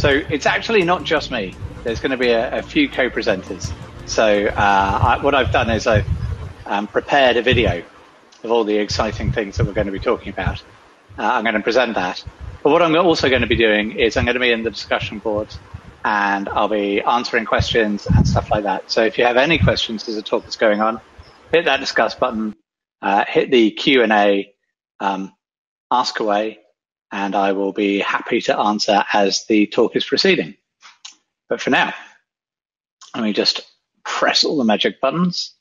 So it's actually not just me. There's going to be a, a few co-presenters. So uh, I, what I've done is I've um, prepared a video of all the exciting things that we're going to be talking about. Uh, I'm going to present that. But what I'm also going to be doing is I'm going to be in the discussion boards and I'll be answering questions and stuff like that. So if you have any questions as the talk is going on, hit that discuss button, uh, hit the Q and A, um, ask away, and I will be happy to answer as the talk is proceeding. But for now, let me just press all the magic buttons.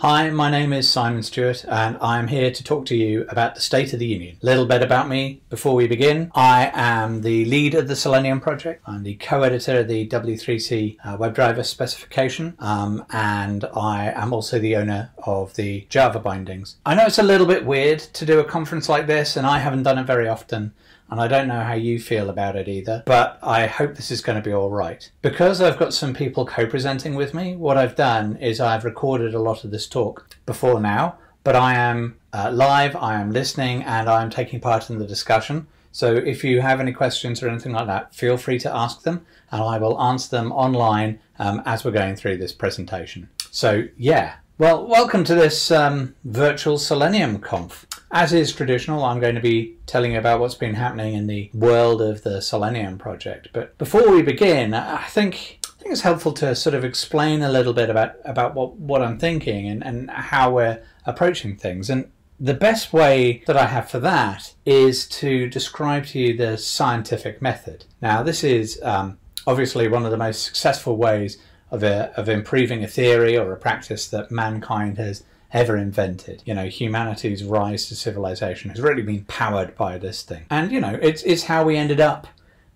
Hi, my name is Simon Stewart, and I'm here to talk to you about the State of the Union. A little bit about me before we begin. I am the lead of the Selenium project. I'm the co-editor of the W3C uh, WebDriver specification, um, and I am also the owner of the Java bindings. I know it's a little bit weird to do a conference like this, and I haven't done it very often and I don't know how you feel about it either, but I hope this is going to be all right. Because I've got some people co presenting with me, what I've done is I've recorded a lot of this talk before now, but I am uh, live, I am listening, and I am taking part in the discussion. So if you have any questions or anything like that, feel free to ask them, and I will answer them online um, as we're going through this presentation. So, yeah. Well, welcome to this um, virtual Selenium Conf. As is traditional, I'm going to be telling you about what's been happening in the world of the Selenium project. But before we begin, I think I think it's helpful to sort of explain a little bit about, about what, what I'm thinking and, and how we're approaching things. And the best way that I have for that is to describe to you the scientific method. Now, this is um, obviously one of the most successful ways of, a, of improving a theory or a practice that mankind has ever invented. You know, humanity's rise to civilization has really been powered by this thing. And, you know, it's, it's how we ended up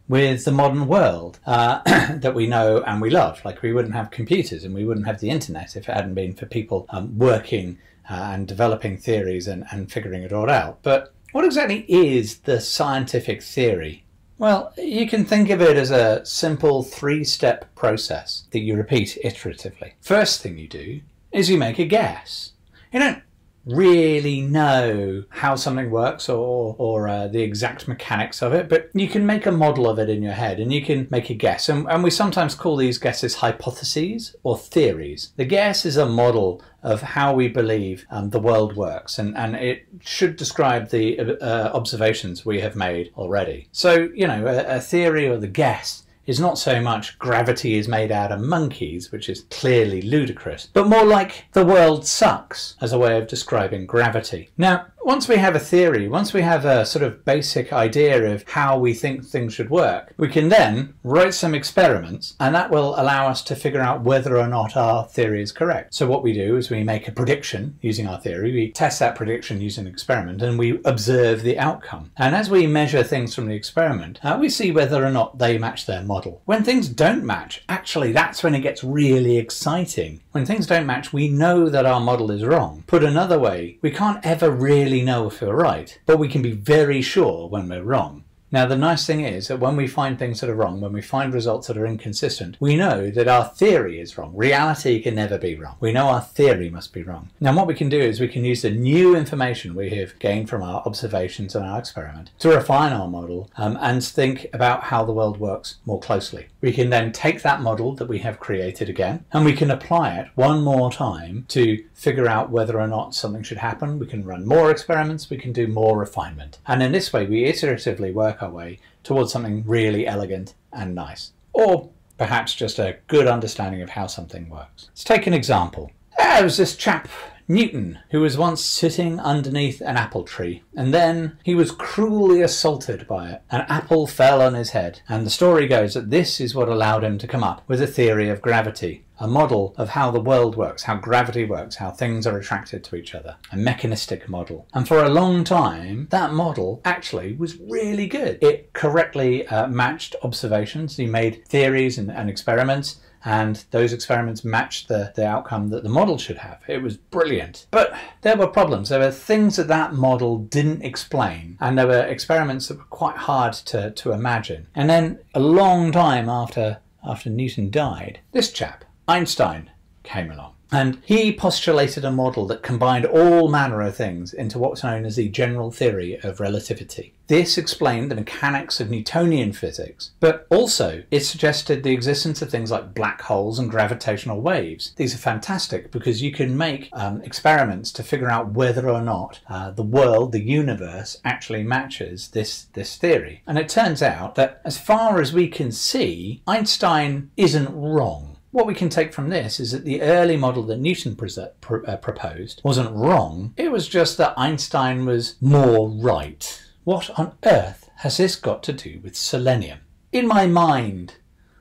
with the modern world uh, that we know and we love. Like, we wouldn't have computers and we wouldn't have the internet if it hadn't been for people um, working uh, and developing theories and, and figure it all out. But what exactly is the scientific theory? Well, you can think of it as a simple three step process that you repeat iteratively. First thing you do is you make a guess you don't really know how something works or, or uh, the exact mechanics of it, but you can make a model of it in your head and you can make a guess. And, and we sometimes call these guesses hypotheses or theories. The guess is a model of how we believe um, the world works, and, and it should describe the uh, observations we have made already. So, you know, a, a theory or the guess is not so much gravity is made out of monkeys, which is clearly ludicrous, but more like the world sucks as a way of describing gravity. Now, once we have a theory, once we have a sort of basic idea of how we think things should work, we can then write some experiments and that will allow us to figure out whether or not our theory is correct. So what we do is we make a prediction using our theory, we test that prediction using an experiment and we observe the outcome. And as we measure things from the experiment, uh, we see whether or not they match their model. When things don't match, actually that's when it gets really exciting. When things don't match, we know that our model is wrong. Put another way, we can't ever really really know if we're right, but we can be very sure when we're wrong. Now, the nice thing is that when we find things that are wrong, when we find results that are inconsistent, we know that our theory is wrong. Reality can never be wrong. We know our theory must be wrong. Now, what we can do is we can use the new information we have gained from our observations and our experiment to refine our model um, and think about how the world works more closely. We can then take that model that we have created again and we can apply it one more time to figure out whether or not something should happen. We can run more experiments, we can do more refinement. And in this way, we iteratively work our way towards something really elegant and nice. Or perhaps just a good understanding of how something works. Let's take an example. There was this chap, Newton, who was once sitting underneath an apple tree, and then he was cruelly assaulted by it. An apple fell on his head, and the story goes that this is what allowed him to come up with a theory of gravity a model of how the world works, how gravity works, how things are attracted to each other, a mechanistic model. And for a long time, that model actually was really good. It correctly uh, matched observations. He made theories and, and experiments and those experiments matched the, the outcome that the model should have. It was brilliant. But there were problems. There were things that that model didn't explain, and there were experiments that were quite hard to, to imagine. And then a long time after, after Newton died, this chap, Einstein came along. And he postulated a model that combined all manner of things into what's known as the general theory of relativity. This explained the mechanics of Newtonian physics, but also it suggested the existence of things like black holes and gravitational waves. These are fantastic because you can make um, experiments to figure out whether or not uh, the world, the universe, actually matches this, this theory. And it turns out that as far as we can see, Einstein isn't wrong. What we can take from this is that the early model that Newton pr- uh, proposed wasn't wrong, it was just that Einstein was more right. What on earth has this got to do with selenium? In my mind,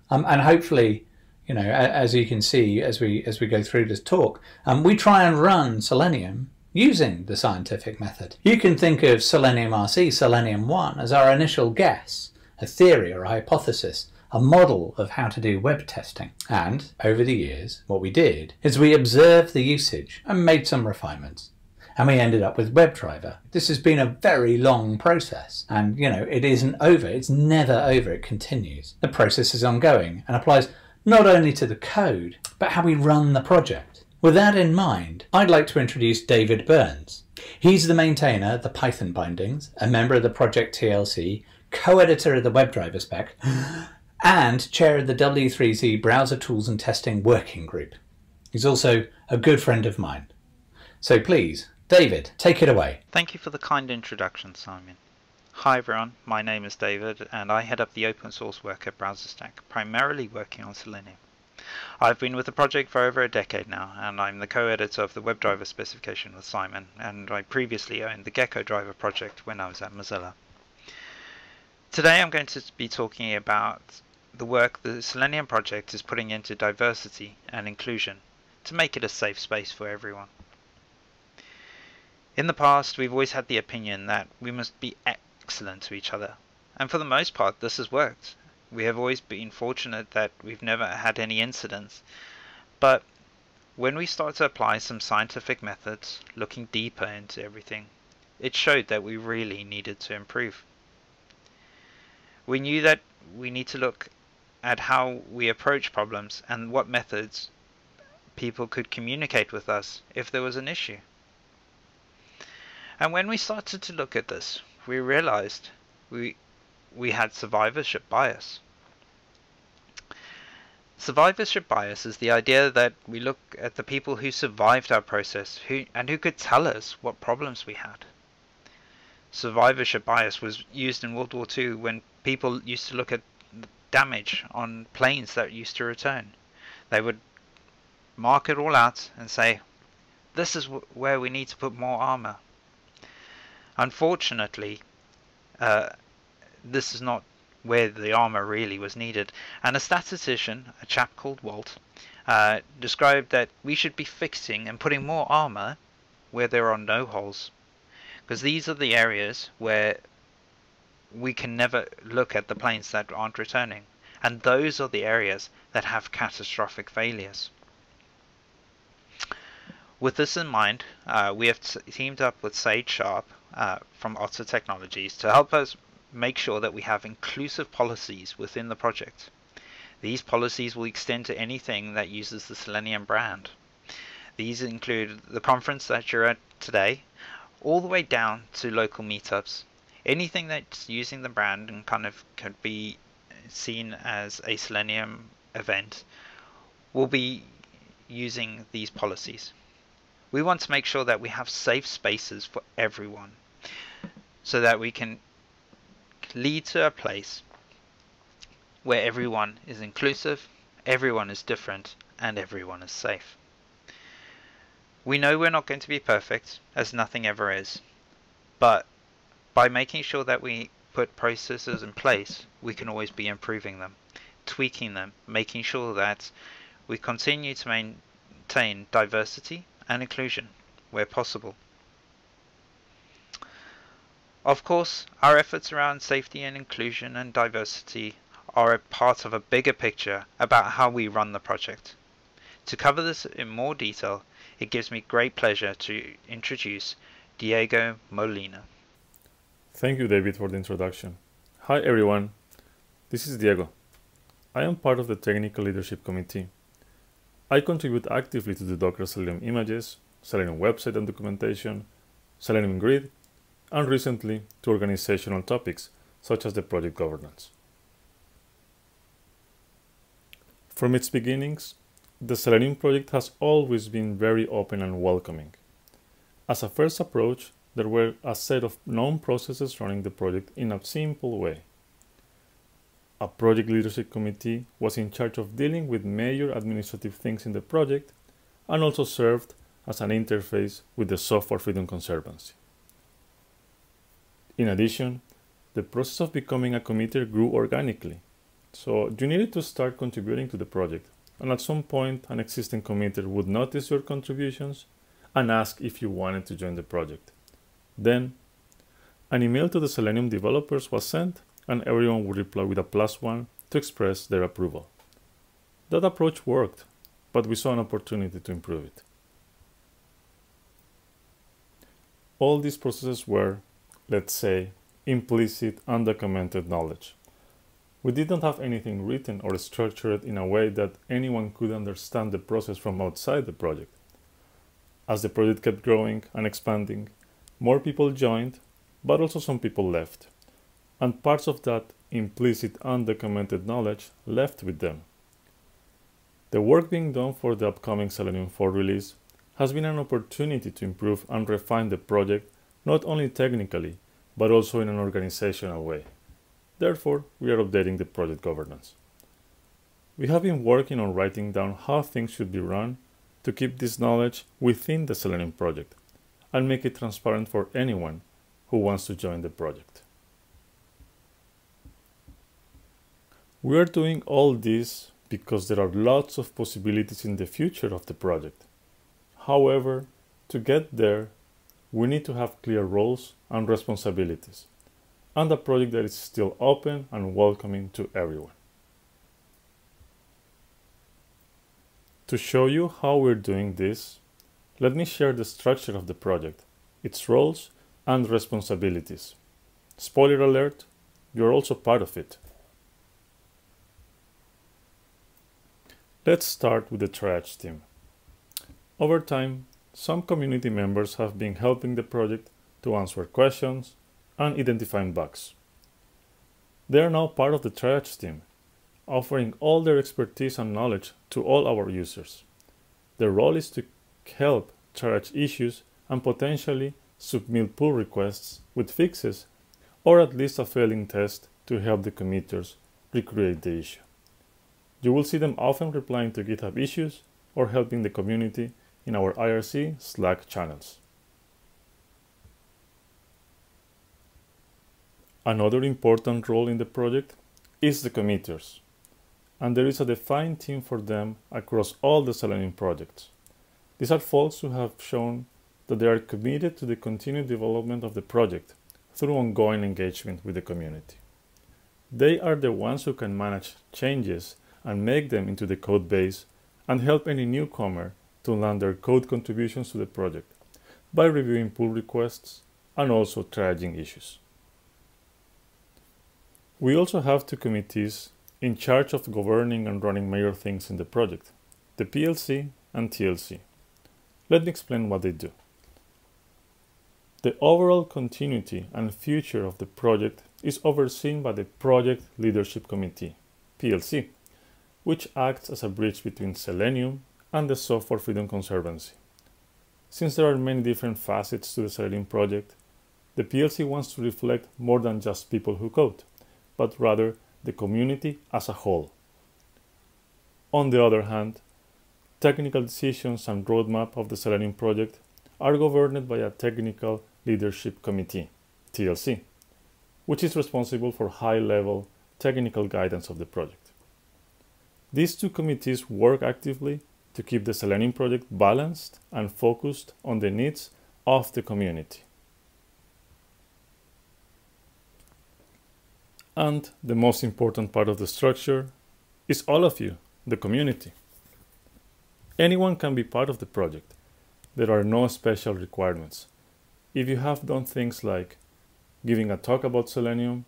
um, and hopefully, you know, as you can see as we as we go through this talk, um, we try and run selenium using the scientific method. You can think of selenium RC, selenium 1, as our initial guess, a theory or a hypothesis a model of how to do web testing. And over the years, what we did is we observed the usage and made some refinements. And we ended up with WebDriver. This has been a very long process, and you know, it isn't over, it's never over, it continues. The process is ongoing and applies not only to the code, but how we run the project. With that in mind, I'd like to introduce David Burns. He's the maintainer of the Python bindings, a member of the Project TLC, co-editor of the WebDriver spec, and chair of the W3C Browser Tools and Testing Working Group. He's also a good friend of mine. So please, David, take it away. Thank you for the kind introduction, Simon. Hi everyone, my name is David and I head up the open source work at BrowserStack, primarily working on Selenium. I've been with the project for over a decade now, and I'm the co-editor of the WebDriver specification with Simon, and I previously owned the Gecko Driver project when I was at Mozilla. Today I'm going to be talking about the work the Selenium project is putting into diversity and inclusion to make it a safe space for everyone. In the past, we've always had the opinion that we must be excellent to each other, and for the most part, this has worked. We have always been fortunate that we've never had any incidents, but when we start to apply some scientific methods, looking deeper into everything, it showed that we really needed to improve. We knew that we need to look at how we approach problems and what methods people could communicate with us if there was an issue. And when we started to look at this, we realized we we had survivorship bias. Survivorship bias is the idea that we look at the people who survived our process who and who could tell us what problems we had. Survivorship bias was used in World War II when people used to look at damage on planes that used to return. They would mark it all out and say, this is where we need to put more armor. Unfortunately, uh, this is not where the armor really was needed. And a statistician, a chap called Wald, uh, described that we should be fixing and putting more armor where there are no holes. Because these are the areas where we can never look at the planes that aren't returning. And those are the areas that have catastrophic failures. With this in mind, uh, we have teamed up with Sage Sharp uh, from Otter Technologies to help us make sure that we have inclusive policies within the project. These policies will extend to anything that uses the Selenium brand. These include the conference that you're at today, all the way down to local meetups anything that's using the brand and kind of could be seen as a Selenium event will be using these policies. We want to make sure that we have safe spaces for everyone so that we can lead to a place where everyone is inclusive, everyone is different, and everyone is safe. We know we're not going to be perfect, as nothing ever is, but by making sure that we put processes in place, we can always be improving them, tweaking them, making sure that we continue to maintain diversity and inclusion where possible. Of course, our efforts around safety and inclusion and diversity are a part of a bigger picture about how we run the project. To cover this in more detail, it gives me great pleasure to introduce Diego Molina. Thank you, David, for the introduction. Hi, everyone. This is Diego. I am part of the Technical Leadership Committee. I contribute actively to the Docker Selenium images, Selenium website and documentation, Selenium Grid, and recently to organizational topics such as the project governance. From its beginnings, the Selenium project has always been very open and welcoming. As a first approach, there were a set of known processes running the project in a simple way. A project leadership committee was in charge of dealing with major administrative things in the project and also served as an interface with the Software Freedom Conservancy. In addition, the process of becoming a committer grew organically. So you needed to start contributing to the project, and at some point, an existing committer would notice your contributions and ask if you wanted to join the project. Then, an email to the Selenium developers was sent, and everyone would reply with a plus one to express their approval. That approach worked, but we saw an opportunity to improve it. All these processes were, let's say, implicit, undocumented knowledge. We didn't have anything written or structured in a way that anyone could understand the process from outside the project. As the project kept growing and expanding, more people joined, but also some people left. And parts of that implicit, undocumented knowledge left with them. The work being done for the upcoming Selenium 4 release has been an opportunity to improve and refine the project not only technically, but also in an organizational way. Therefore, we are updating the project governance. We have been working on writing down how things should be run to keep this knowledge within the Selenium project and make it transparent for anyone who wants to join the project. We are doing all this because there are lots of possibilities in the future of the project. However, to get there, we need to have clear roles and responsibilities, and a project that is still open and welcoming to everyone. To show you how we're doing this, let me share the structure of the project, its roles and responsibilities. Spoiler alert, you're also part of it. Let's start with the triage team. Over time, some community members have been helping the project to answer questions and identifying bugs. They are now part of the triage team, offering all their expertise and knowledge to all our users. Their role is to help triage issues and potentially submit pull requests with fixes or at least a failing test to help the committers recreate the issue. You will see them often replying to GitHub issues or helping the community in our IRC Slack channels. Another important role in the project is the committers, and there is a defined team for them across all the Selenium projects. These are folks who have shown that they are committed to the continued development of the project through ongoing engagement with the community. They are the ones who can manage changes and make them into the code base and help any newcomer to land their code contributions to the project by reviewing pull requests and also triaging issues. We also have two committees in charge of governing and running major things in the project, the PLC and TLC. Let me explain what they do. The overall continuity and future of the project is overseen by the Project Leadership Committee, PLC, which acts as a bridge between Selenium and the Software Freedom Conservancy. Since there are many different facets to the Selenium project, the PLC wants to reflect more than just people who code, but rather the community as a whole. On the other hand, technical decisions and roadmap of the Selenium project are governed by a Technical Leadership Committee, TLC, which is responsible for high-level technical guidance of the project. These two committees work actively to keep the Selenium project balanced and focused on the needs of the community. And the most important part of the structure is all of you, the community. Anyone can be part of the project. There are no special requirements. If you have done things like giving a talk about Selenium,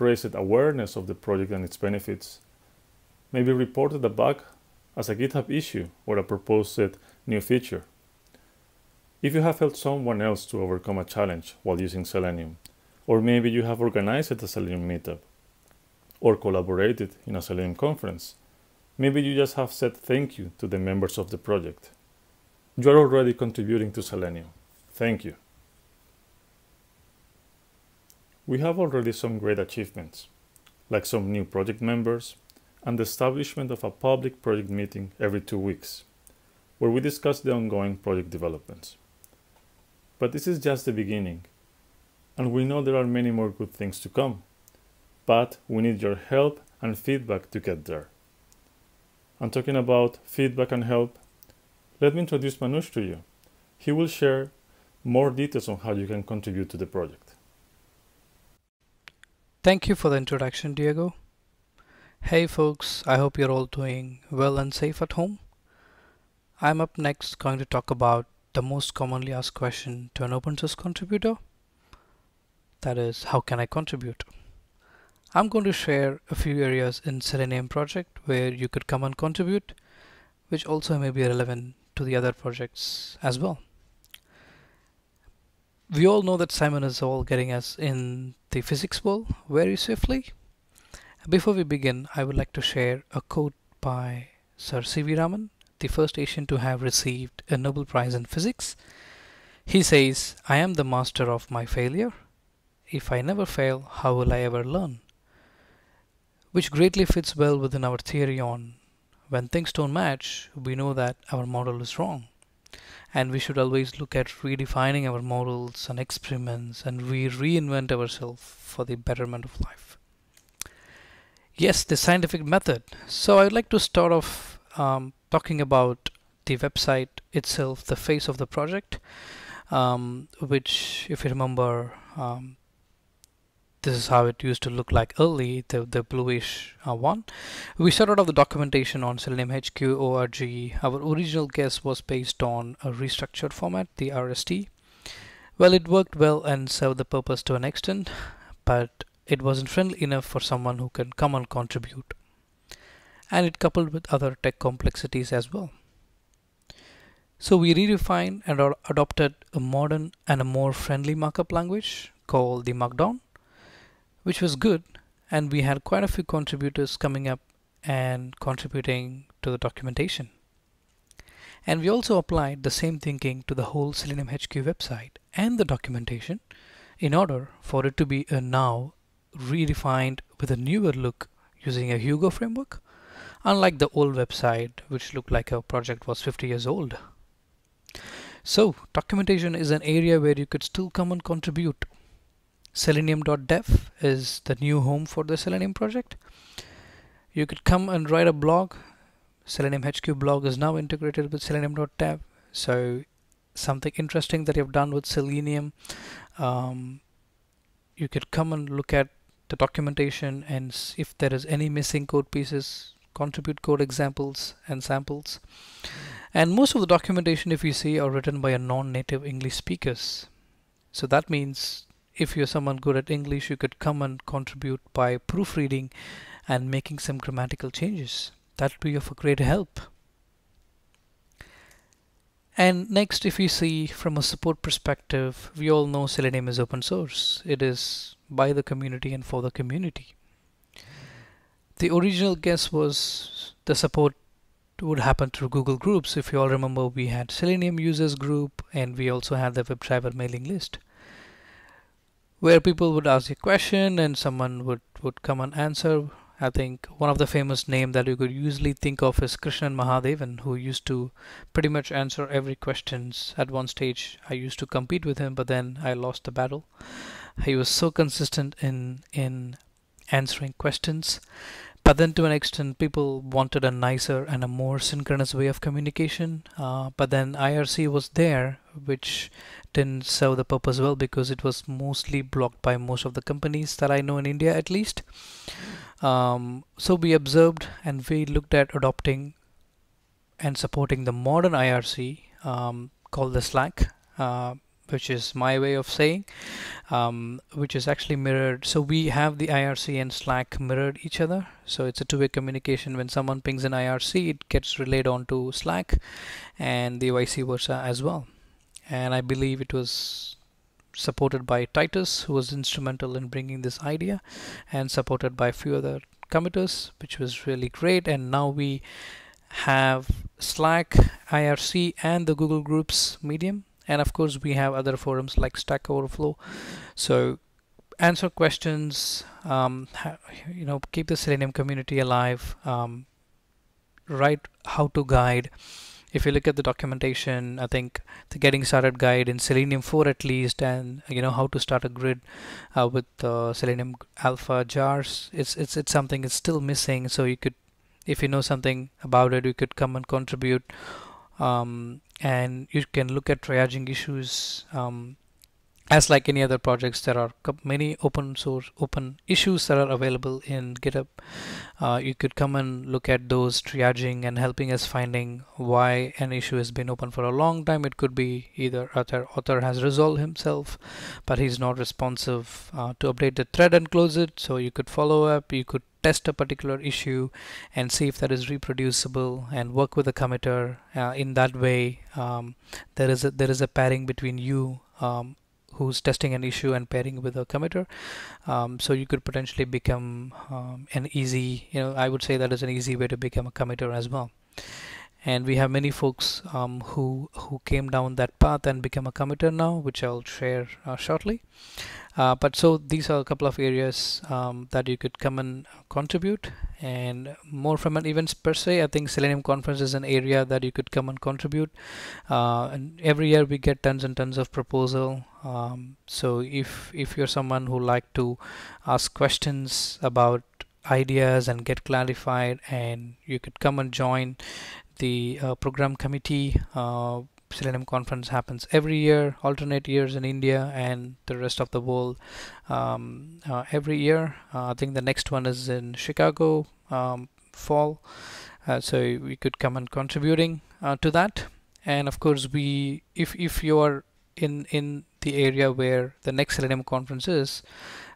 raised awareness of the project and its benefits, maybe reported a bug as a GitHub issue or a proposed new feature. If you have helped someone else to overcome a challenge while using Selenium, or maybe you have organized a Selenium meetup, or collaborated in a Selenium conference, maybe you just have said thank you to the members of the project. You are already contributing to Selenium. Thank you. We have already some great achievements, like some new project members and the establishment of a public project meeting every two weeks, where we discuss the ongoing project developments. But this is just the beginning, and we know there are many more good things to come, but we need your help and feedback to get there. And talking about feedback and help, let me introduce Manoj to you. He will share more details on how you can contribute to the project. Thank you for the introduction, Diego. Hey folks, I hope you're all doing well and safe at home. I'm up next going to talk about the most commonly asked question to an open source contributor. That is, how can I contribute? I'm going to share a few areas in Selenium project where you could come and contribute, which also may be relevant to the other projects as well we all know that Simon is all getting us in the physics world very swiftly. Before we begin, I would like to share a quote by Sir C.V. Raman, the first Asian to have received a Nobel Prize in Physics. He says, I am the master of my failure. If I never fail, how will I ever learn? Which greatly fits well within our theory on when things don't match, we know that our model is wrong. And we should always look at redefining our models and experiments and we reinvent ourselves for the betterment of life. Yes the scientific method. So i'd like to start off um, talking about the website itself the face of the project um, which if you remember um, this is how it used to look like early, the, the bluish uh, one. We started off the documentation on Selenium HQ org. Our original guess was based on a restructured format, the RST. Well, it worked well and served the purpose to an extent, but it wasn't friendly enough for someone who can come and contribute. And it coupled with other tech complexities as well. So we redefined and adopted a modern and a more friendly markup language called the Markdown which was good and we had quite a few contributors coming up and contributing to the documentation. And we also applied the same thinking to the whole Selenium HQ website and the documentation in order for it to be a now redefined with a newer look using a Hugo framework, unlike the old website which looked like our project was 50 years old. So documentation is an area where you could still come and contribute selenium.dev is the new home for the Selenium project. You could come and write a blog. Selenium HQ blog is now integrated with selenium.dev. So something interesting that you've done with Selenium, um, you could come and look at the documentation and if there is any missing code pieces, contribute code examples and samples. And most of the documentation, if you see, are written by a non-native English speakers. So that means if you're someone good at English, you could come and contribute by proofreading and making some grammatical changes. That would be of a great help. And next, if you see from a support perspective, we all know Selenium is open source. It is by the community and for the community. The original guess was the support would happen through Google Groups. If you all remember, we had Selenium users group and we also had the WebDriver mailing list where people would ask a question and someone would, would come and answer. I think one of the famous name that you could usually think of is Krishnan Mahadevan, who used to pretty much answer every questions. At one stage, I used to compete with him, but then I lost the battle. He was so consistent in in answering questions, but then to an extent, people wanted a nicer and a more synchronous way of communication. Uh, but then IRC was there, which didn't serve the purpose well because it was mostly blocked by most of the companies that I know in India at least. Um, so we observed and we looked at adopting and supporting the modern IRC um, called the Slack. Uh, which is my way of saying, um, which is actually mirrored. So we have the IRC and Slack mirrored each other. So it's a two-way communication. When someone pings an IRC, it gets relayed onto Slack, and the vice versa as well. And I believe it was supported by Titus, who was instrumental in bringing this idea, and supported by a few other committers, which was really great. And now we have Slack, IRC, and the Google Groups Medium and of course we have other forums like Stack Overflow so answer questions um, you know keep the Selenium community alive um, write how to guide if you look at the documentation I think the getting started guide in Selenium 4 at least and you know how to start a grid uh, with uh, Selenium alpha jars it's it's it's something it's still missing. So you could if you know something about it you could come and contribute um, and you can look at triaging issues um, as like any other projects there are many open source open issues that are available in github. Uh, you could come and look at those triaging and helping us finding why an issue has been open for a long time. It could be either author author has resolved himself but he's not responsive uh, to update the thread and close it. So you could follow up you could test a particular issue and see if that is reproducible and work with the committer uh, in that way. Um, there is a there is a pairing between you um, who's testing an issue and pairing with a committer. Um, so you could potentially become um, an easy you know I would say that is an easy way to become a committer as well. And we have many folks um, who who came down that path and become a committer now which I'll share uh, shortly uh, but so these are a couple of areas um, that you could come and contribute. And more from an events per se I think Selenium conference is an area that you could come and contribute. Uh, and every year we get tons and tons of proposal. Um, so if if you're someone who like to ask questions about ideas and get clarified and you could come and join the uh, program committee uh, Selenium conference happens every year, alternate years in India and the rest of the world um, uh, every year. Uh, I think the next one is in Chicago um, fall, uh, so we could come and contributing uh, to that. And of course, we if if you are in in the area where the next Selenium conference is,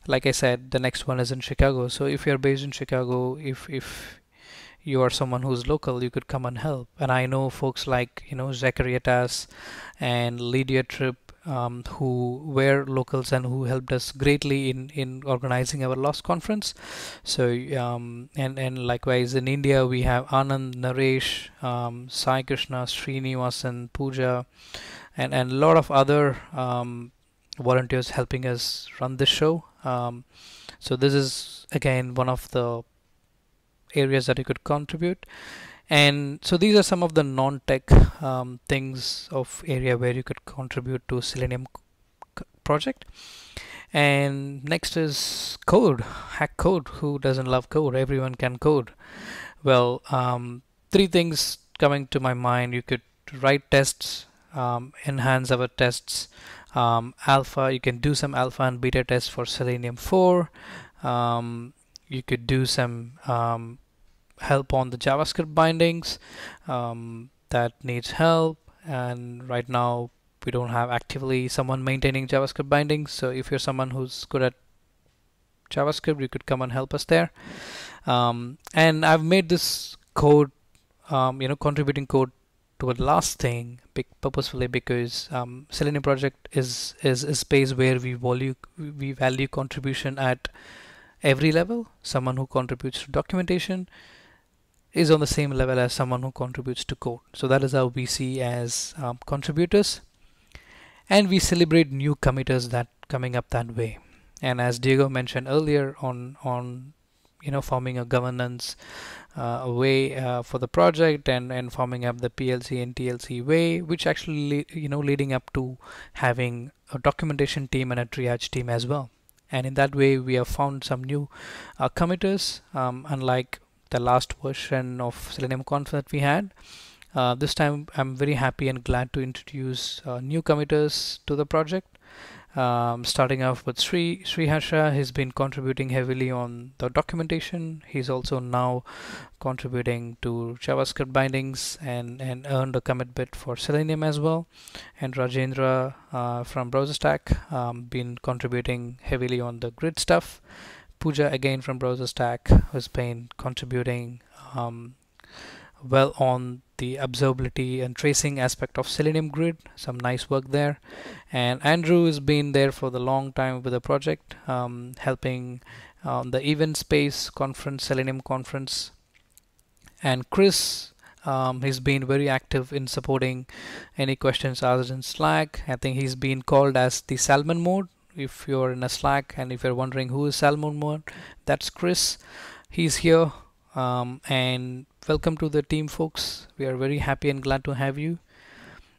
like I said, the next one is in Chicago. So if you're based in Chicago, if if you are someone who's local, you could come and help. And I know folks like you know Zacharias and Lydia Tripp um, who were locals and who helped us greatly in in organizing our lost conference. So um, and and likewise in India we have Anand, Naresh, um, Sai Krishna, Srinivasan, Pooja, and and a lot of other um, volunteers helping us run this show. Um, so this is again one of the areas that you could contribute. And so these are some of the non-tech um, things of area where you could contribute to selenium project. And next is code hack code. Who doesn't love code? Everyone can code. Well um, three things coming to my mind. You could write tests um, enhance our tests um, alpha. You can do some alpha and beta tests for selenium 4 um, you could do some um, help on the JavaScript bindings um, that needs help. And right now we don't have actively someone maintaining JavaScript bindings. So if you're someone who's good at JavaScript you could come and help us there. Um, and I've made this code um, you know contributing code to a last thing purposefully because um, Selenium project is is a space where we value we value contribution at every level someone who contributes to documentation is on the same level as someone who contributes to code. So that is how we see as um, contributors. And we celebrate new committers that coming up that way. And as Diego mentioned earlier on, on you know, forming a governance uh, way uh, for the project and, and forming up the PLC and TLC way, which actually, you know, leading up to having a documentation team and a triage team as well. And in that way, we have found some new uh, committers, um, unlike the last version of Selenium Conf that we had. Uh, this time I'm very happy and glad to introduce uh, new committers to the project. Um, starting off with Sri Sriharsha, he's been contributing heavily on the documentation. He's also now contributing to JavaScript bindings and, and earned a commit bit for Selenium as well. And Rajendra uh, from BrowserStack um, been contributing heavily on the grid stuff. Pooja again from BrowserStack has been contributing um, well on the observability and tracing aspect of Selenium Grid. Some nice work there. And Andrew has been there for the long time with the project, um, helping on the event space conference, Selenium conference. And Chris, um, he's been very active in supporting any questions asked in Slack. I think he's been called as the Salmon mode. If you're in a Slack and if you're wondering who is Salmon mode, that's Chris. He's here um, and welcome to the team folks. We are very happy and glad to have you.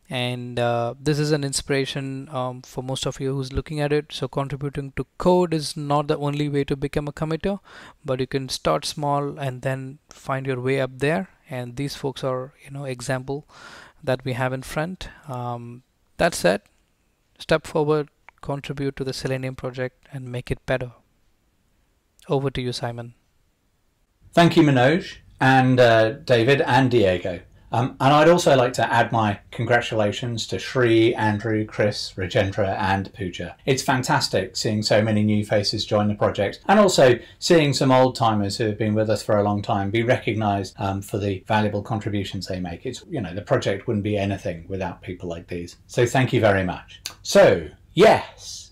And uh, this is an inspiration um, for most of you who's looking at it. So contributing to code is not the only way to become a committer but you can start small and then find your way up there. And these folks are you know example that we have in front. Um, that said step forward contribute to the selenium project and make it better. Over to you simon. Thank you manoj and uh, David and Diego. Um, and I'd also like to add my congratulations to Shri, Andrew, Chris, Rajendra, and Pooja. It's fantastic seeing so many new faces join the project, and also seeing some old timers who have been with us for a long time be recognised um, for the valuable contributions they make. It's you know the project wouldn't be anything without people like these. So thank you very much. So yes.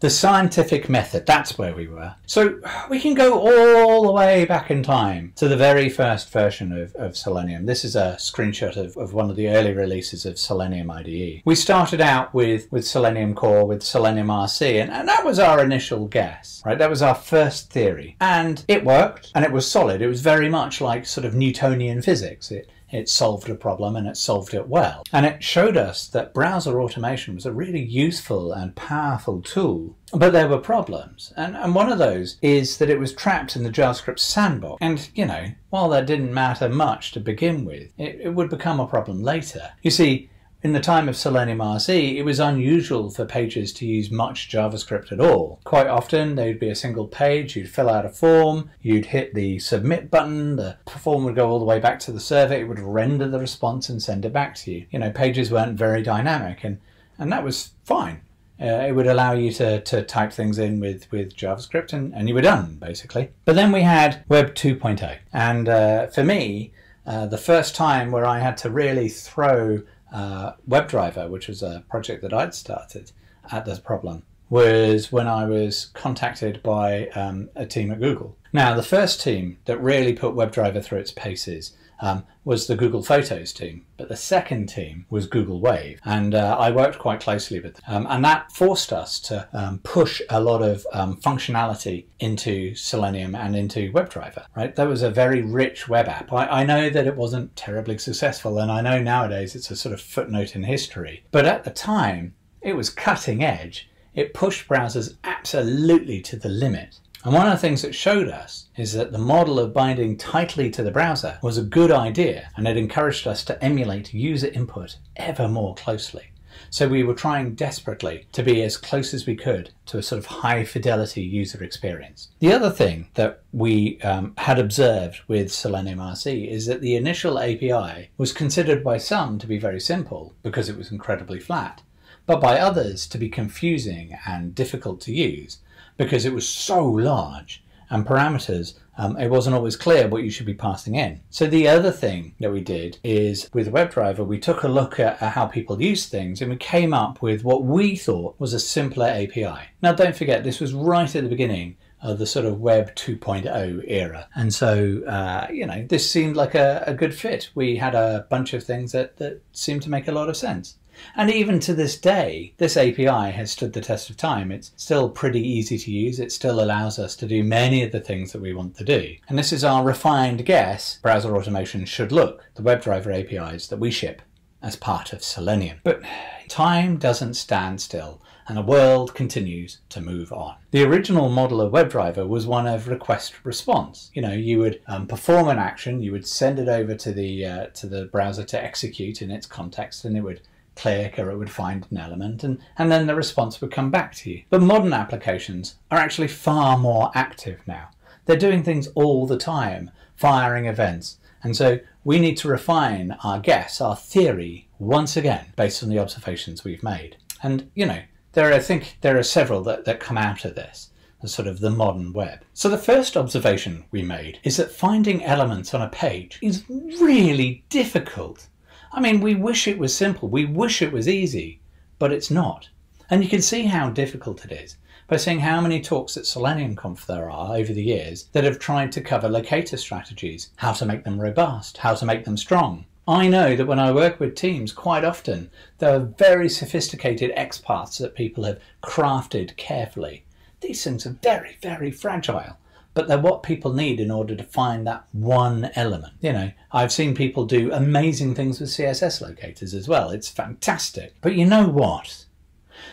The scientific method, that's where we were. So we can go all the way back in time to the very first version of, of Selenium. This is a screenshot of, of one of the early releases of Selenium IDE. We started out with, with Selenium Core, with Selenium RC, and, and that was our initial guess, right? That was our first theory. And it worked, and it was solid. It was very much like sort of Newtonian physics. It, it solved a problem and it solved it well. And it showed us that browser automation was a really useful and powerful tool. But there were problems. And, and one of those is that it was trapped in the JavaScript sandbox. And, you know, while that didn't matter much to begin with, it, it would become a problem later. You see, in the time of Selenium RC, it was unusual for pages to use much JavaScript at all. Quite often, there would be a single page, you'd fill out a form, you'd hit the submit button, the form would go all the way back to the server, it would render the response and send it back to you. You know, pages weren't very dynamic, and, and that was fine. Uh, it would allow you to, to type things in with, with JavaScript and, and you were done, basically. But then we had Web 2.0. And uh, for me, uh, the first time where I had to really throw uh, WebDriver, which was a project that I'd started at this problem, was when I was contacted by um, a team at Google. Now, the first team that really put WebDriver through its paces um, was the Google Photos team, but the second team was Google Wave, and uh, I worked quite closely with them, um, and that forced us to um, push a lot of um, functionality into Selenium and into WebDriver. Right, that was a very rich web app. I, I know that it wasn't terribly successful, and I know nowadays it's a sort of footnote in history, but at the time it was cutting edge. It pushed browsers absolutely to the limit. And one of the things it showed us is that the model of binding tightly to the browser was a good idea and it encouraged us to emulate user input ever more closely. So we were trying desperately to be as close as we could to a sort of high fidelity user experience. The other thing that we um, had observed with Selenium RC is that the initial API was considered by some to be very simple because it was incredibly flat, but by others to be confusing and difficult to use because it was so large and parameters, um, it wasn't always clear what you should be passing in. So the other thing that we did is with WebDriver, we took a look at, how people use things and we came up with what we thought was a simpler API. Now don't forget, this was right at the beginning of the sort of Web 2.0 era. And so, uh, you know, this seemed like a, a good fit. We had a bunch of things that, that seemed to make a lot of sense. And even to this day, this API has stood the test of time. It's still pretty easy to use. It still allows us to do many of the things that we want to do. And this is our refined guess browser automation should look, the WebDriver APIs that we ship as part of Selenium. But time doesn't stand still and the world continues to move on. The original model of WebDriver was one of request response. You know, you would um, perform an action, you would send it over to the uh, to the browser to execute in its context, and it would click or it would find an element and, and then the response would come back to you. But modern applications are actually far more active now. They're doing things all the time, firing events. And so we need to refine our guess, our theory, once again, based on the observations we've made. And, you know, there are, I think there are several that, that come out of this, the sort of the modern web. So the first observation we made is that finding elements on a page is really difficult. I mean, we wish it was simple, we wish it was easy, but it's not. And you can see how difficult it is by seeing how many talks at Selenium Conf there are over the years that have tried to cover locator strategies, how to make them robust, how to make them strong, I know that when I work with teams, quite often there are very sophisticated XPaths that people have crafted carefully. These things are very, very fragile, but they're what people need in order to find that one element. You know, I've seen people do amazing things with CSS locators as well. It's fantastic. But you know what?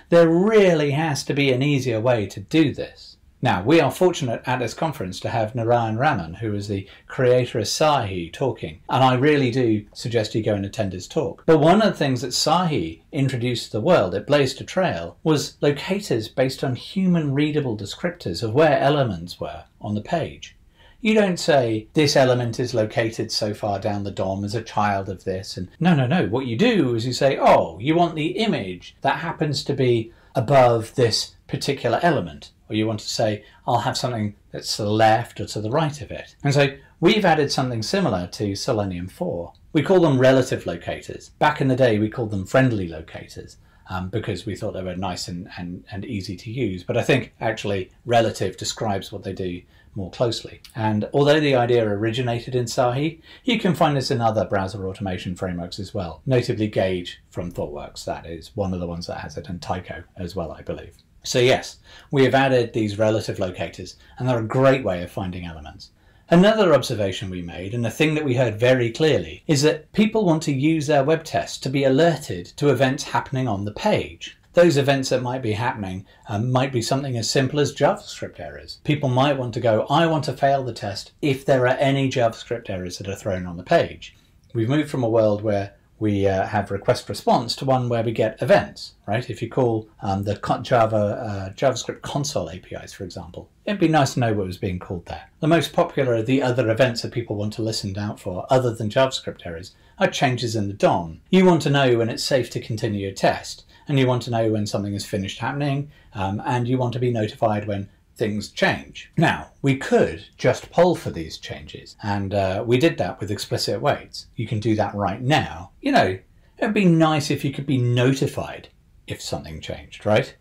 There really has to be an easier way to do this. Now, we are fortunate at this conference to have Narayan Raman, who is the creator of Sahi, talking, and I really do suggest you go and attend his talk. But one of the things that Sahi introduced to the world, it blazed a trail, was locators based on human readable descriptors of where elements were on the page. You don't say, this element is located so far down the DOM as a child of this. And no, no, no. What you do is you say, oh, you want the image that happens to be above this particular element or you want to say, I'll have something that's to the left or to the right of it. And so we've added something similar to Selenium 4. We call them relative locators. Back in the day, we called them friendly locators. Um, because we thought they were nice and, and, and easy to use. But I think actually relative describes what they do more closely. And although the idea originated in Sahi, you can find this in other browser automation frameworks as well, notably Gauge from ThoughtWorks. That is one of the ones that has it, and Taiko as well, I believe. So yes, we have added these relative locators, and they're a great way of finding elements. Another observation we made, and a thing that we heard very clearly, is that people want to use their web tests to be alerted to events happening on the page. Those events that might be happening um, might be something as simple as JavaScript errors. People might want to go, I want to fail the test if there are any JavaScript errors that are thrown on the page. We've moved from a world where we uh, have request response to one where we get events, right? If you call um, the Java uh, JavaScript console APIs, for example, it'd be nice to know what was being called there. The most popular of the other events that people want to listen out for, other than JavaScript errors, are changes in the DOM. You want to know when it's safe to continue your test, and you want to know when something is finished happening, um, and you want to be notified when things change. Now, we could just poll for these changes, and uh, we did that with explicit awaits. You can do that right now. You know, it'd be nice if you could be notified if something changed, right?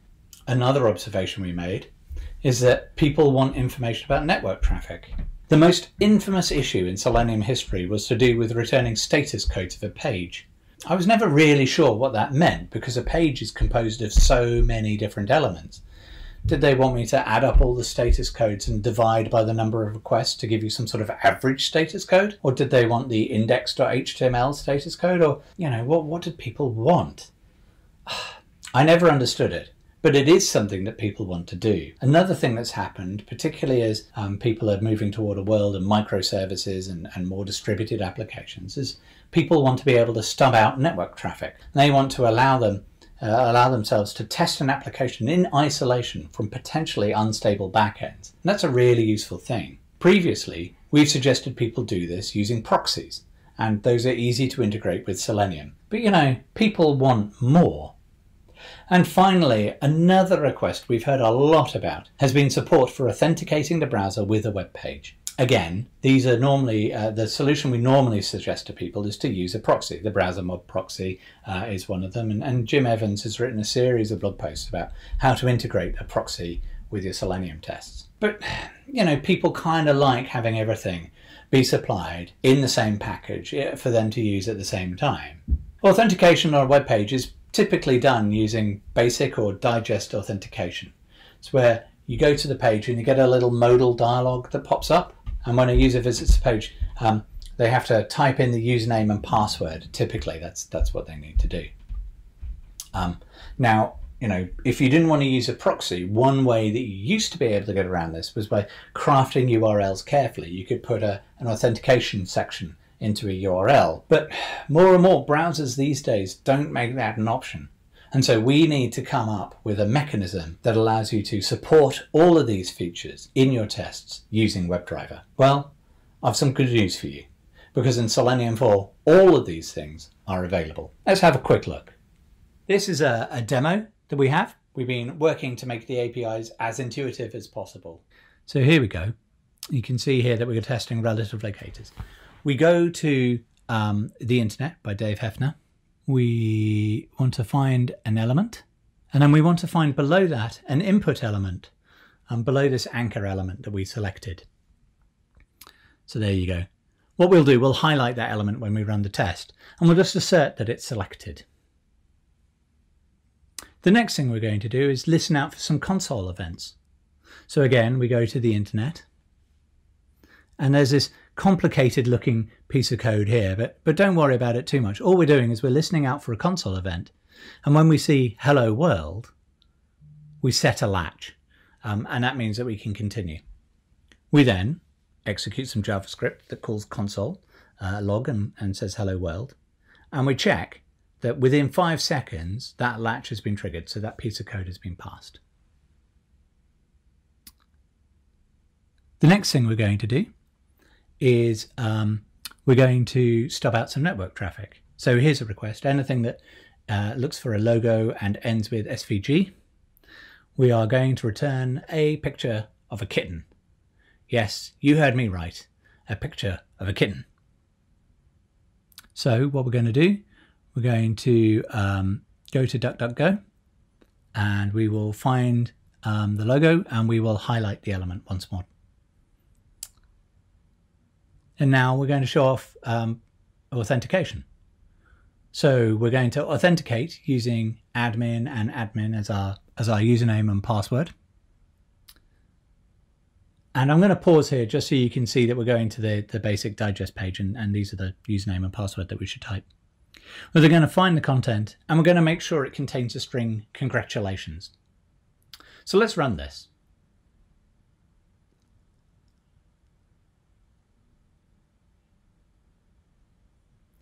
Another observation we made is that people want information about network traffic. The most infamous issue in Selenium history was to do with returning status codes of a page. I was never really sure what that meant because a page is composed of so many different elements. Did they want me to add up all the status codes and divide by the number of requests to give you some sort of average status code? Or did they want the index.html status code? Or, you know, what, what did people want? I never understood it but it is something that people want to do. Another thing that's happened, particularly as um, people are moving toward a world of microservices and, and more distributed applications, is people want to be able to stub out network traffic. They want to allow them uh, allow themselves to test an application in isolation from potentially unstable backends. And that's a really useful thing. Previously, we've suggested people do this using proxies, and those are easy to integrate with Selenium. But you know, people want more. And finally, another request we've heard a lot about has been support for authenticating the browser with a web page. Again, these are normally, uh, the solution we normally suggest to people is to use a proxy. The BrowserMob Proxy uh, is one of them. And, and Jim Evans has written a series of blog posts about how to integrate a proxy with your Selenium tests. But, you know, people kind of like having everything be supplied in the same package for them to use at the same time. Authentication on a web page is typically done using basic or digest authentication. It's where you go to the page and you get a little modal dialog that pops up and when a user visits the page, um, they have to type in the username and password. Typically, that's that's what they need to do. Um, now, you know, if you didn't want to use a proxy, one way that you used to be able to get around this was by crafting URLs carefully. You could put a, an authentication section into a URL. But more and more browsers these days don't make that an option. And so we need to come up with a mechanism that allows you to support all of these features in your tests using WebDriver. Well, I've some good news for you because in Selenium 4, all of these things are available. Let's have a quick look. This is a, a demo that we have. We've been working to make the APIs as intuitive as possible. So here we go. You can see here that we're testing relative locators. We go to um, The Internet by Dave Haeffner. We want to find an element, and then we want to find below that an input element, and below this anchor element that we selected. So there you go. What we'll do, we'll highlight that element when we run the test, and we'll just assert that it's selected. The next thing we're going to do is listen out for some console events. So again, we go to the internet, and there's this complicated looking piece of code here, but, but don't worry about it too much. All we're doing is we're listening out for a console event. And when we see hello world, we set a latch. Um, and that means that we can continue. We then execute some JavaScript that calls console uh, log and, and says hello world. And we check that within five seconds, that latch has been triggered. So that piece of code has been passed. The next thing we're going to do is um, we're going to stub out some network traffic. So here's a request. Anything that uh, looks for a logo and ends with SVG, we are going to return a picture of a kitten. Yes, you heard me right. A picture of a kitten. So what we're going to do, we're going to um, go to DuckDuckGo and we will find um, the logo and we will highlight the element once more. And now we're going to show off um, authentication. So we're going to authenticate using admin and admin as our, as our username and password. And I'm going to pause here just so you can see that we're going to the, the basic digest page and, and these are the username and password that we should type. We're going to find the content and we're going to make sure it contains a string congratulations. So let's run this.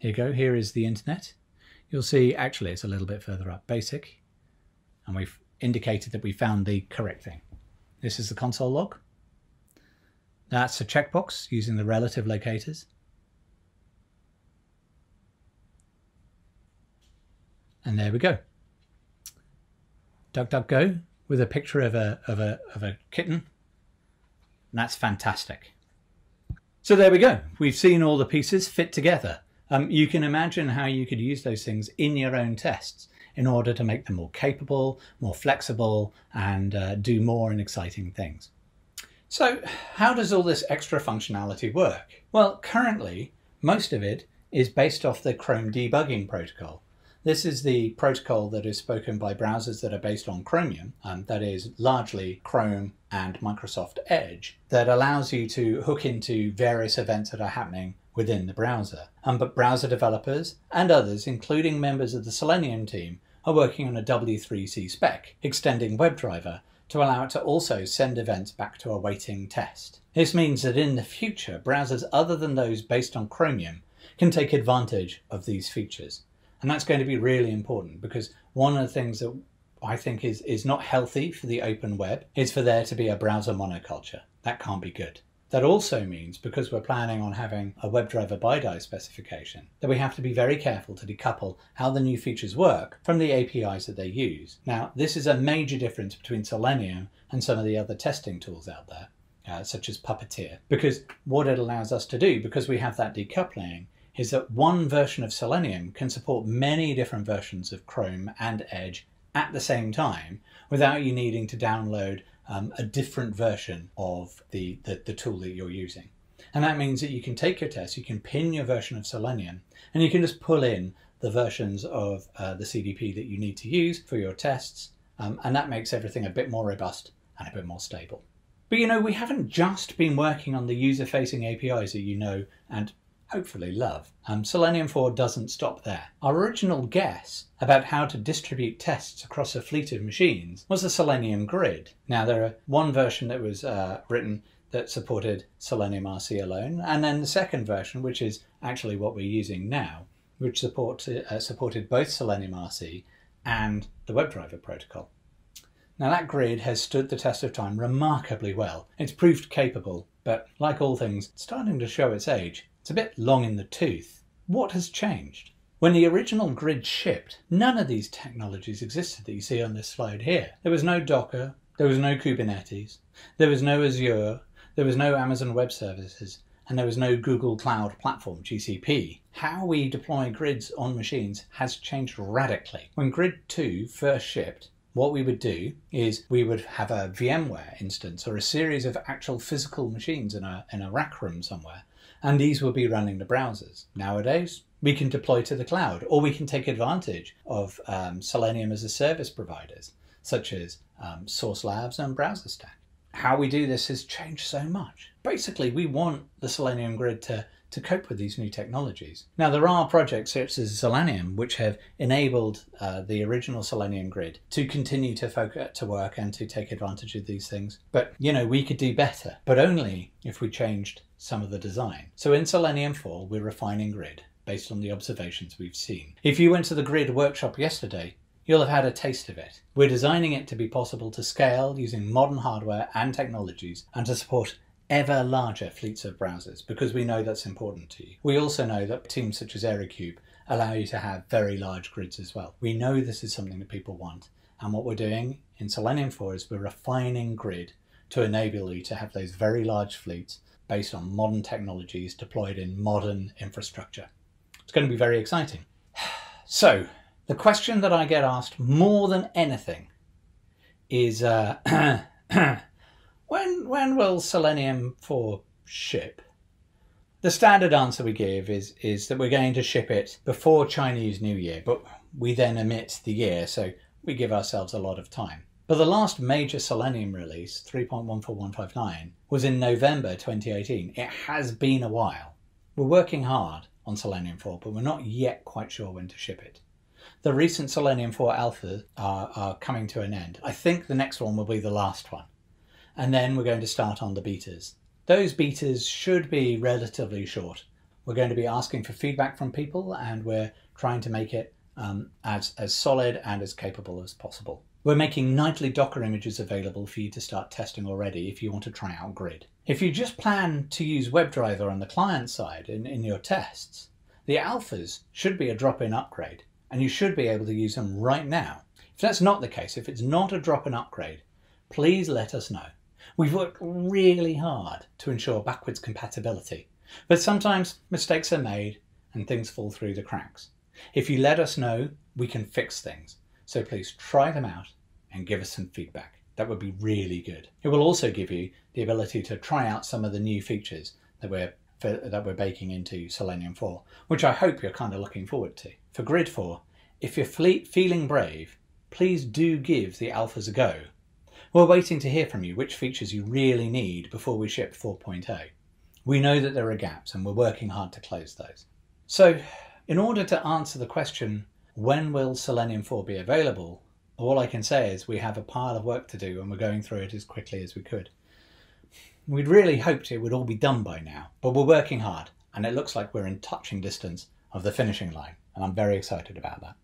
Here you go, here is the internet. You'll see, actually it's a little bit further up, basic, and we've indicated that we found the correct thing. This is the console log. That's a checkbox using the relative locators. And there we go. DuckDuckGo with a picture of a, of a, of a kitten. And that's fantastic. So there we go. We've seen all the pieces fit together. Um, you can imagine how you could use those things in your own tests in order to make them more capable, more flexible, and uh, do more and exciting things. So how does all this extra functionality work? Well, currently, most of it is based off the Chrome debugging protocol. This is the protocol that is spoken by browsers that are based on Chromium, um, that is largely Chrome and Microsoft Edge, that allows you to hook into various events that are happening within the browser. Um, but browser developers and others, including members of the Selenium team, are working on a W3C spec, extending WebDriver to allow it to also send events back to a waiting test. This means that in the future, browsers other than those based on Chromium can take advantage of these features. And that's going to be really important because one of the things that I think is, is not healthy for the open web is for there to be a browser monoculture. That can't be good. That also means, because we're planning on having a WebDriver BiDi specification, that we have to be very careful to decouple how the new features work from the APIs that they use. Now, this is a major difference between Selenium and some of the other testing tools out there, uh, such as Puppeteer, because what it allows us to do, because we have that decoupling, is that one version of Selenium can support many different versions of Chrome and Edge at the same time without you needing to download um, a different version of the, the, the tool that you're using. And that means that you can take your test, you can pin your version of Selenium, and you can just pull in the versions of uh, the CDP that you need to use for your tests. Um, and that makes everything a bit more robust and a bit more stable. But you know, we haven't just been working on the user facing APIs that you know and hopefully love. Um, Selenium 4 doesn't stop there. Our original guess about how to distribute tests across a fleet of machines was the Selenium grid. Now there are one version that was uh, written that supported Selenium RC alone, and then the second version, which is actually what we're using now, which support, uh, supported both Selenium RC and the WebDriver protocol. Now that grid has stood the test of time remarkably well. It's proved capable, but like all things, starting to show its age. It's a bit long in the tooth. What has changed? When the original grid shipped, none of these technologies existed that you see on this slide here. There was no Docker, there was no Kubernetes, there was no Azure, there was no Amazon Web Services, and there was no Google Cloud Platform, GCP. How we deploy grids on machines has changed radically. When Grid 2 first shipped, what we would do is we would have a VMware instance or a series of actual physical machines in a, in a rack room somewhere, and these will be running the browsers. Nowadays, we can deploy to the cloud, or we can take advantage of um, Selenium as a service providers, such as um, Sauce Labs and BrowserStack. How we do this has changed so much. Basically, we want the Selenium grid to to cope with these new technologies. Now, there are projects such as Zalenium which have enabled uh, the original Selenium grid to continue to focus to work and to take advantage of these things. But you know, we could do better, but only if we changed some of the design. So in Selenium 4, we're refining grid based on the observations we've seen. If you went to the grid workshop yesterday, you'll have had a taste of it. We're designing it to be possible to scale using modern hardware and technologies and to support ever larger fleets of browsers because we know that's important to you. We also know that teams such as Aerokube allow you to have very large grids as well. We know this is something that people want. And what we're doing in Selenium 4 is we're refining grid to enable you to have those very large fleets based on modern technologies deployed in modern infrastructure. It's going to be very exciting. So, the question that I get asked more than anything is uh, When when will Selenium 4 ship? The standard answer we give is is that we're going to ship it before Chinese New Year, but we then omit the year, so we give ourselves a lot of time. But the last major Selenium release, 3.14159, was in November 2018. It has been a while. We're working hard on Selenium 4, but we're not yet quite sure when to ship it. The recent Selenium 4 alphas are, are coming to an end. I think the next one will be the last one and then we're going to start on the betas. Those betas should be relatively short. We're going to be asking for feedback from people and we're trying to make it um, as, as solid and as capable as possible. We're making nightly Docker images available for you to start testing already if you want to try out Grid. If you just plan to use WebDriver on the client side in, in your tests, the alphas should be a drop-in upgrade and you should be able to use them right now. If that's not the case, if it's not a drop-in upgrade, please let us know. We've worked really hard to ensure backwards compatibility, but sometimes mistakes are made and things fall through the cracks. If you let us know, we can fix things. So please try them out and give us some feedback. That would be really good. It will also give you the ability to try out some of the new features that we're that we're baking into Selenium 4, which I hope you're kind of looking forward to. For Grid 4, if you're feeling brave, please do give the alphas a go we're waiting to hear from you which features you really need before we ship 4.0. We know that there are gaps and we're working hard to close those. So, in order to answer the question, when will Selenium 4 be available? All I can say is we have a pile of work to do and we're going through it as quickly as we could. We'd really hoped it would all be done by now, but we're working hard and it looks like we're in touching distance of the finishing line, and I'm very excited about that.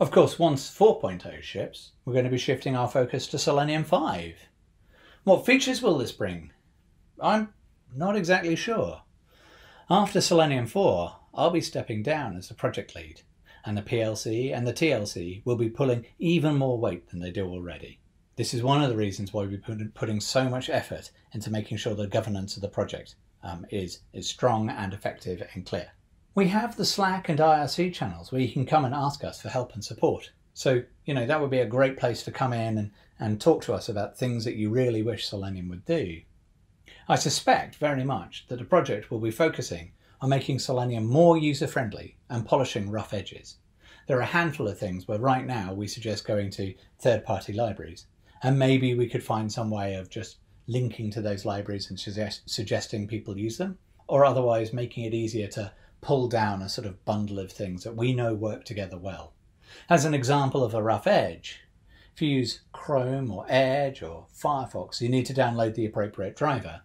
Of course, once 4.0 ships, we're going to be shifting our focus to Selenium 5. What features will this bring? I'm not exactly sure. After Selenium 4, I'll be stepping down as the project lead, and the PLC and the TLC will be pulling even more weight than they do already. This is one of the reasons why we're putting so much effort into making sure the governance of the project um, is, is strong and effective and clear. We have the Slack and IRC channels where you can come and ask us for help and support. So, you know, that would be a great place to come in and, and talk to us about things that you really wish Selenium would do. I suspect very much that the project will be focusing on making Selenium more user-friendly and polishing rough edges. There are a handful of things where right now we suggest going to third-party libraries, and maybe we could find some way of just linking to those libraries and suggest, suggesting people use them, or otherwise making it easier to pull down a sort of bundle of things that we know work together well. As an example of a rough edge, if you use Chrome or Edge or Firefox, you need to download the appropriate driver.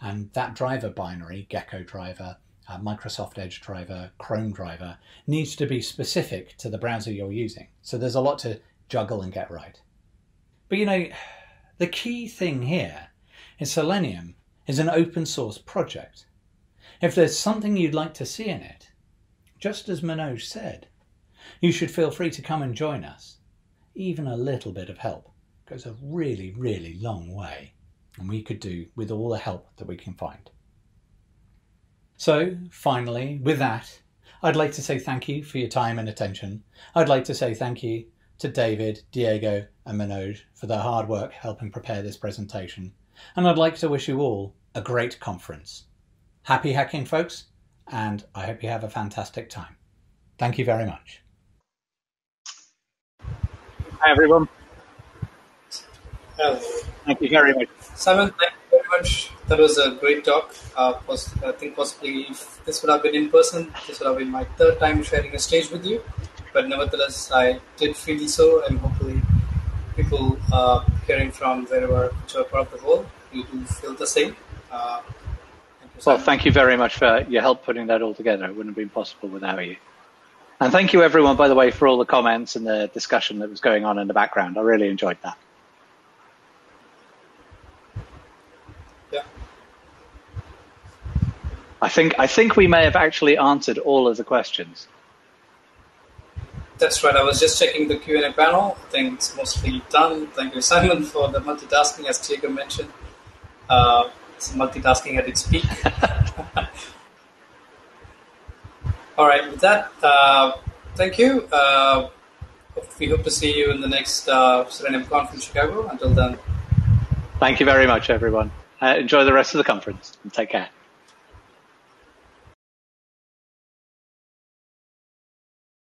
And that driver binary, Gecko driver, Microsoft Edge driver, Chrome driver, needs to be specific to the browser you're using. So there's a lot to juggle and get right. But you know, the key thing here is Selenium is an open source project. If there's something you'd like to see in it, just as Manoj said, you should feel free to come and join us. Even a little bit of help goes a really, really long way, and we could do with all the help that we can find. So, finally, with that, I'd like to say thank you for your time and attention. I'd like to say thank you to David, Diego, and Manoj for their hard work helping prepare this presentation. And I'd like to wish you all a great conference. Happy hacking, folks, and I hope you have a fantastic time. Thank you very much. Hi, everyone. Hello. Thank you very much. Simon, thank you very much. That was a great talk. Uh, I think possibly if this would have been in person, this would have been my third time sharing a stage with you. But nevertheless, I did feel so, and hopefully, people uh, hearing from wherever, whichever part of the world, you do feel the same. Uh, thank well, thank you very much for your help putting that all together. It wouldn't have been possible without you. And thank you, everyone, by the way, for all the comments and the discussion that was going on in the background. I really enjoyed that. I think I think we may have actually answered all of the questions. That's right. I was just checking the Q&A panel. I think it's mostly done. Thank you, Simon, for the multitasking, as Diego mentioned. Uh, it's multitasking at its peak. All right. With that, uh, thank you. Uh, we hope to see you in the next uh, Selenium Conf in Chicago. Until then. Thank you very much, everyone. Uh, enjoy the rest of the conference and take care.